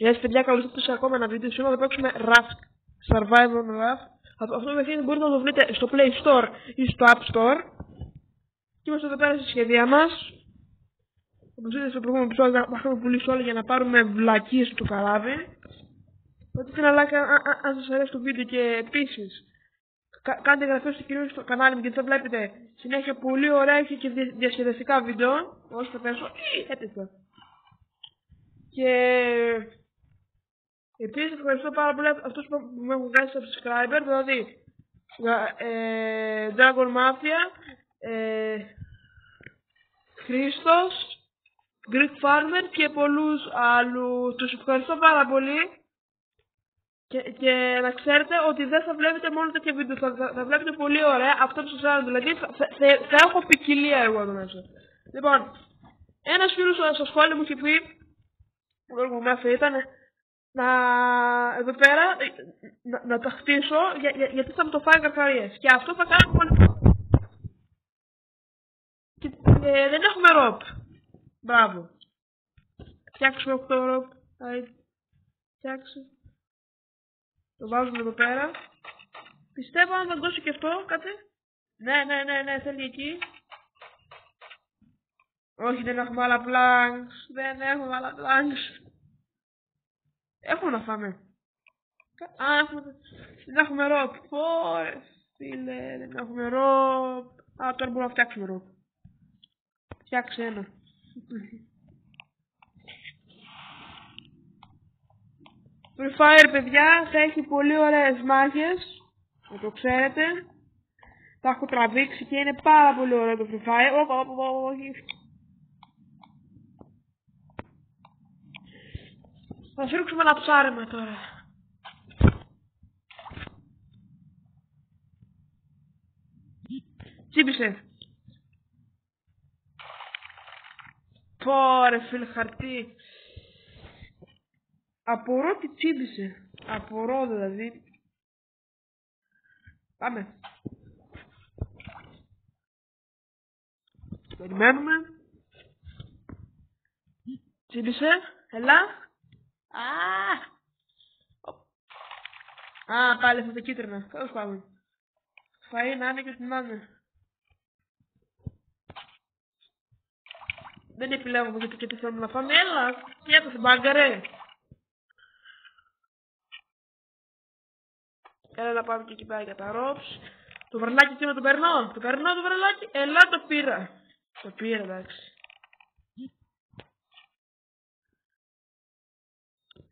Γεια σας παιδιά, καλώς ήρθατε σε ακόμα ένα βίντεο. Σήμερα θα παίξουμε Raft, Survival Raft. Αυτό αυτό το παιχνίδι μπορείτε να το βρείτε στο Play Store ή στο App Store. Και είμαστε εδώ πέρα στη σχεδία μας. Όπως είδατε στο προηγούμενο επεισόδιο, θα έχουμε πουλήσει όλα για να πάρουμε βλακίες στο καράβι. Οπότε να like αν σας αρέσει το βίντεο και επίσης κάντε εγγραφή στο κυρίω στο κανάλι μου γιατί θα βλέπετε συνέχεια πολύ ωραία και διασκεδαστικά βίντεο. Όσο θα πέσω, έτυχα. Και επίσης ευχαριστώ πάρα πολύ αυτούς που με έχουν κάνει subscriber, δηλαδή ε, Dragon Mafia, ε, Χρήστος, Greek Farmer και πολλούς άλλους. Τους ευχαριστώ πάρα πολύ. Και, και να ξέρετε ότι δεν θα βλέπετε μόνο τέτοια βίντεο, θα, θα, θα βλέπετε πολύ ωραία αυτό που σας άρεσε. Δηλαδή θα, θα, θα, έχω ποικιλία εγώ εδώ μέσα. Λοιπόν, ένας φίλος στο σχόλιο μου είχε πει, ο μου μέσα ήταν, να εδώ πέρα να, να τα χτίσω για, για, γιατί θα μου το φάει καρκαρίες. Και αυτό θα κάνω πολύ Και ε, δεν έχουμε ροπ. Μπράβο. Φτιάξουμε 8 ροπ. Φτιάξουμε. Το βάζουμε εδώ πέρα. Πιστεύω αν δεν δώσει και αυτό κάτι. Ναι, ναι, ναι, ναι, θέλει εκεί. Όχι, δεν έχουμε άλλα planks. Δεν έχουμε άλλα planks. Έχουμε να φάμε. Α, έχουμε... Δεν έχουμε ροπ. Πόρε, φίλε, δεν έχουμε ροπ. Α, τώρα μπορούμε να φτιάξουμε ροπ. Φτιάξε ένα. Free Fire, παιδιά, θα έχει πολύ ωραίες μάχες, να το ξέρετε. Τα έχω τραβήξει και είναι πάρα πολύ ωραίο το Free Fire. όχι. Θα σφίξουμε ένα ψάρεμα τώρα. Τσίπησε. Πόρε φίλε χαρτί. Απορώ τι τσίμπησε. Απορώ δηλαδή. Πάμε. Περιμένουμε. Τσίμπησε. Έλα. Α, Α, πάλι αυτά τα κίτρινα. Τέλος πάντων. Φαΐ να είναι και στην άνε. Δεν επιλέγω γιατί και τι θέλουμε να φάμε. Έλα, τι έπεσε μπαγκαρέ. Έλα να πάμε και εκεί πέρα για τα ροψ. Το βρελάκι τι με το περνώ. Το περνώ το βρελάκι. Ελά το πήρα. Το πήρα εντάξει.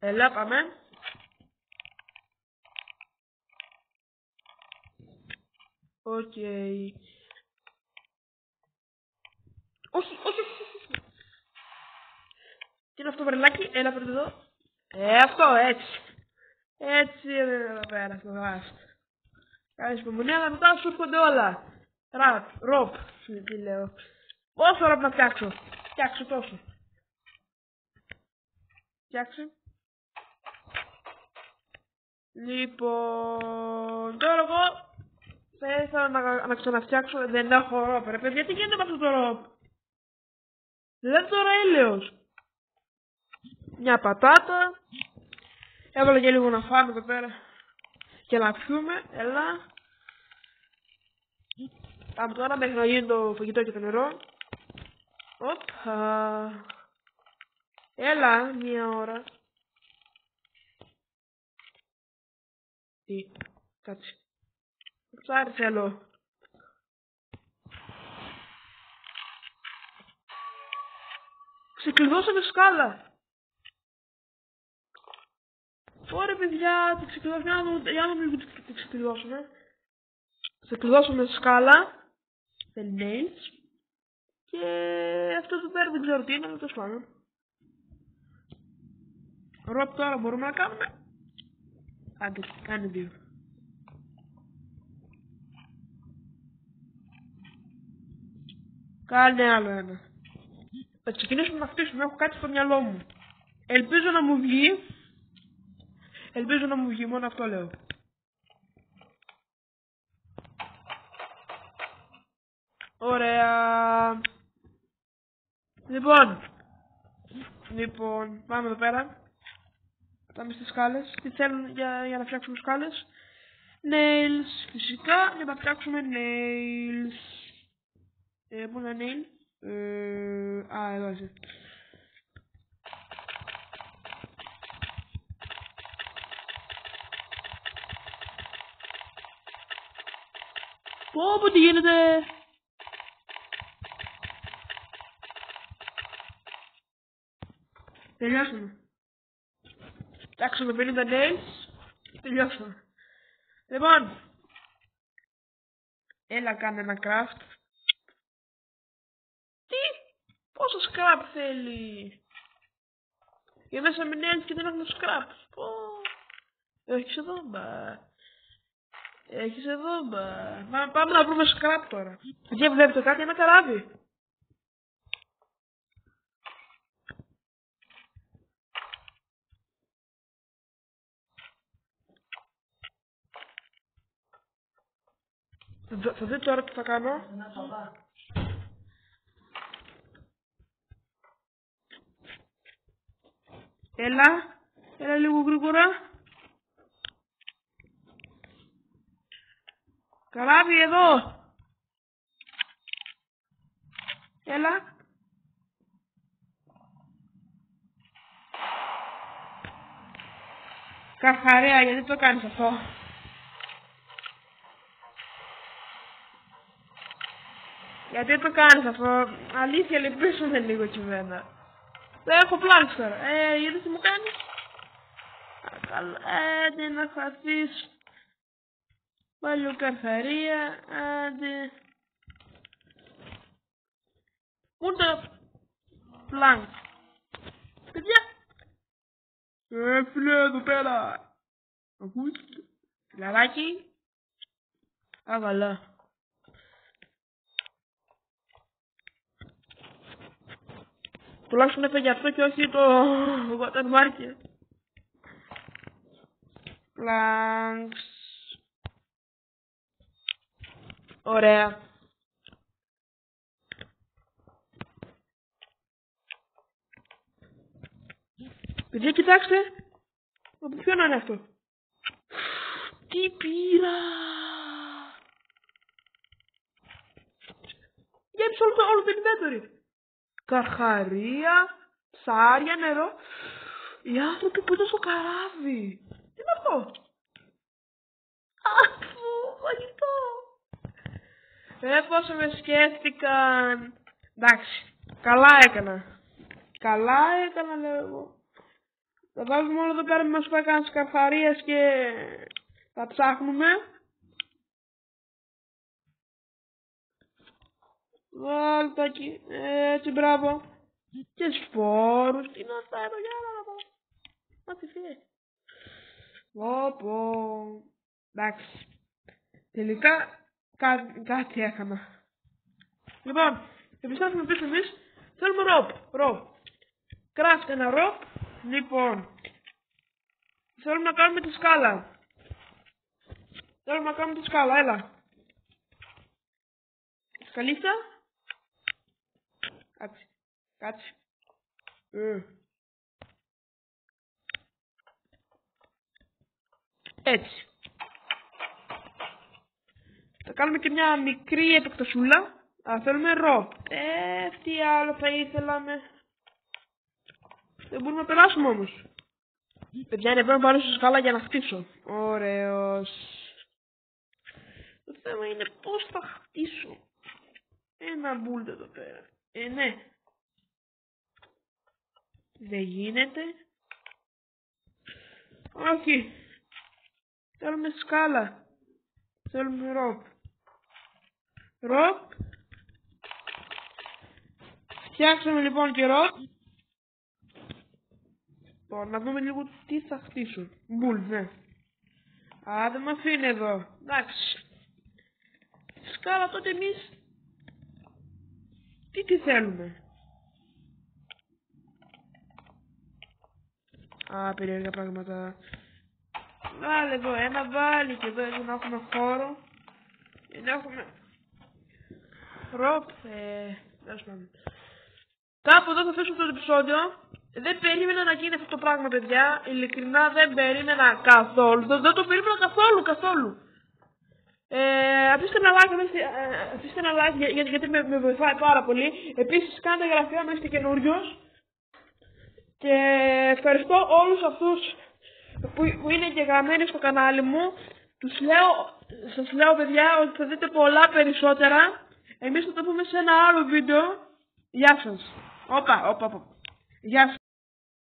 Έλα πάμε. Οκ. Okay. Όχι, όχι, όχι. Τι είναι αυτό το βρελάκι. Έλα πέρα εδώ. Ε, αυτό έτσι. Έτσι είναι εδώ πέρα στο γράφο. Κάνεις υπομονή, αλλά μετά σου έρχονται όλα. Ραπ, ροπ, τι λέω. Πόσο ροπ να φτιάξω. Φτιάξω τόσο. Φτιάξε. Λοιπόν, τώρα εγώ θα ήθελα να, να ξαναφτιάξω, δεν έχω ροπ. Ρε παιδιά, τι γίνεται με αυτό το ροπ. Δεν τώρα έλεος. Μια πατάτα, Έβαλα και λίγο να φάμε εδώ πέρα. Και να πιούμε. Έλα. Πάμε τώρα μέχρι να γίνει το φαγητό και το νερό. Οπα. Έλα, μία ώρα. Τι, κάτσε. Ψάρι θέλω. Ξεκλειδώσαμε σκάλα. Ωραία παιδιά, θα ξεκλειδώσουμε, για να μην το ξεκλειδώσουμε. Ξεκλειδώσουμε σκάλα, nails, και αυτό εδώ πέρα δεν ξέρω τι είναι, αλλά το πάντων. Ροπ τώρα μπορούμε να κάνουμε. Άντε, κάνει δύο. Κάνε άλλο ένα. Θα ξεκινήσουμε να χτίσουμε, έχω κάτι στο μυαλό μου. Ελπίζω να μου βγει Ελπίζω να μου βγει, μόνο αυτό λέω. Ωραία. Λοιπόν. Λοιπόν, πάμε εδώ πέρα. Πάμε στις σκάλες. Τι θέλουν για, για να φτιάξουμε σκάλες; Nails. Φυσικά για να φτιάξουμε nails. Ε, πού είναι nail; Ε, α, εδώ είσαι. Πω, πω, τι γίνεται. Τελειώσαμε. Φτιάξαμε 50 nails. Τελειώσαμε. Λοιπόν. Έλα κάνε ένα craft. Τι; Πόσο scrap θέλει; Για μέσα με nails και δεν έχουμε scrap. Πω. Έχεις εδώ μπα. Έχεις εδώ μπα. Πάμε, πάμε να βρούμε scrap τώρα. Και βλέπετε κάτι, ένα καράβι. Θα, θα δείτε τώρα τι θα κάνω. Έλα. Έλα λίγο γρήγορα. Καράβι εδώ. Έλα. Καρχαρία, γιατί το κάνεις αυτό; Γιατί το κάνεις αυτό. Αλήθεια, λυπήσουμε λίγο κυβέρνα. Δεν έχω πλάνks τώρα. Ε, γιατί τι μου κάνεις; Α, καλά. Ε, τι να χαθείς. Πάλι καρχαρία. Άντε. Πού το πλάνκ. Παιδιά. Ε, φίλε, εδώ πέρα. Ακούς; Φιλαράκι. Α, καλά. Τουλάχιστον έφεγε αυτό και όχι το watermark. Planks. Ωραία. Παιδιά, κοιτάξτε. Από ποιο να είναι αυτό; Τι πήρα. Γέμισε όλο, το- όλο το inventory. Καρχαρία, ψάρια, νερό. Οι άνθρωποι που ήταν στο καράβι. Τι είναι αυτό. Αφού, φαγητό. Ε, πόσο με σκέφτηκαν. Εντάξει, καλά έκανα. Καλά έκανα, λέω εγώ. Θα βάλουμε όλο εδώ πέρα που μας έκανε τις καρχαρίες και θα ψάχνουμε. Βάλτε εκεί. Έτσι, μπράβο. Και σπόρους. Τι είναι αυτά εδώ, για να δω. Μα τι φύγε. Πω, Εντάξει. Τελικά κά, κάτι έκανα. Λοιπόν, επιστρέφουμε πίσω εμείς. Θέλουμε ροπ. Ροπ. Κράφτε ένα ροπ. Λοιπόν. Θέλουμε να κάνουμε τη σκάλα. Θέλουμε να κάνουμε τη σκάλα, έλα. Σκαλίτσα. Κάτσε. Κάτσε. Ε. Έτσι. Θα κάνουμε και μια μικρή επεκτασούλα. Α, θέλουμε ρο. Ε, τι άλλο θα ήθελαμε. Δεν μπορούμε να περάσουμε όμως. Παιδιά, είναι πρέπει να πάρω στη σκάλα για να χτίσω. Ωραίος. Το θέμα είναι πώς θα χτίσω. Ένα μπουλτ εδώ πέρα. Ε, ναι. Δεν γίνεται. Όχι. Θέλουμε σκάλα. Θέλουμε ροκ. Ροκ. Φτιάξαμε λοιπόν και ροκ. Τώρα να δούμε λίγο τι θα χτίσουν. Μπουλ, ναι. Α, δεν με αφήνει εδώ. Εντάξει. Σκάλα τότε εμείς τι τι θέλουμε; Α, περίεργα πράγματα. Βάλε εδώ ένα, βάλει και εδώ για να έχουμε χώρο. Για να έχουμε... Ροπ, ε, τέλος πάντων. Κάπου εδώ θα αφήσουμε το επεισόδιο. Δεν περίμενα να γίνει αυτό το πράγμα, παιδιά. Ειλικρινά δεν περίμενα καθόλου. Δεν, δεν το περίμενα καθόλου, καθόλου. Ε, αφήστε ένα like, αφήστε, ε, αφήστε ένα like για, για- γιατί με, με βοηθάει πάρα πολύ. Επίσης κάντε εγγραφή αν είστε καινούριος. Και ευχαριστώ όλους αυτούς που, που είναι και γραμμένοι στο κανάλι μου. Τους λέω, σας λέω παιδιά ότι θα δείτε πολλά περισσότερα. Εμείς θα τα πούμε σε ένα άλλο βίντεο. Γεια σας. Όπα, όπα, όπα. Γεια σας.